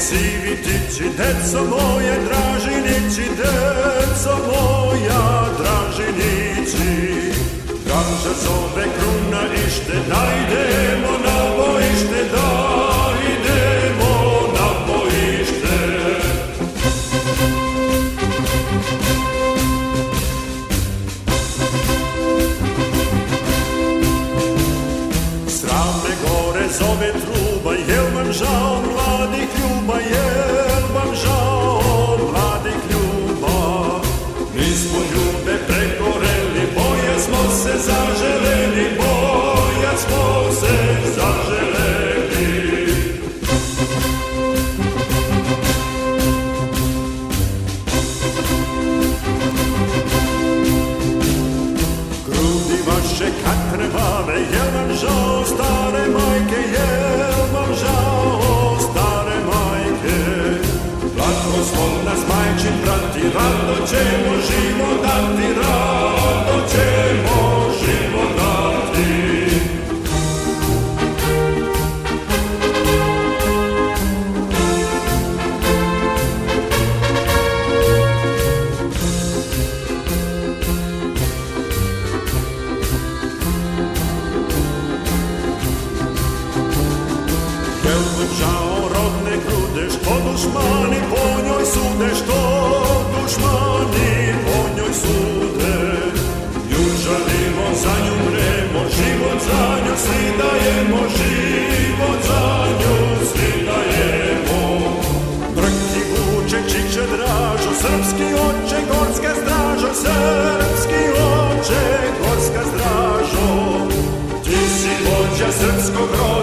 sivi tići, deco moje, dražinići, deco moja, dražinići. Draža zove kruna ište, da idemo na bojište, da idemo na bojište. Sravne gore zove truba, jel vam žao smo ljube pregoreli, boja smo se zaželeli, boja smo se zaželeli. Grudi vaše kad krvave, jel vam žao stare rado ćemo život dati, rado ćemo život dati. Rodne grude, što dušmani po njoj sude, što srpski oče, gorska stražo, srpski oče, gorska stražo. Ti si vođa srpskog roda,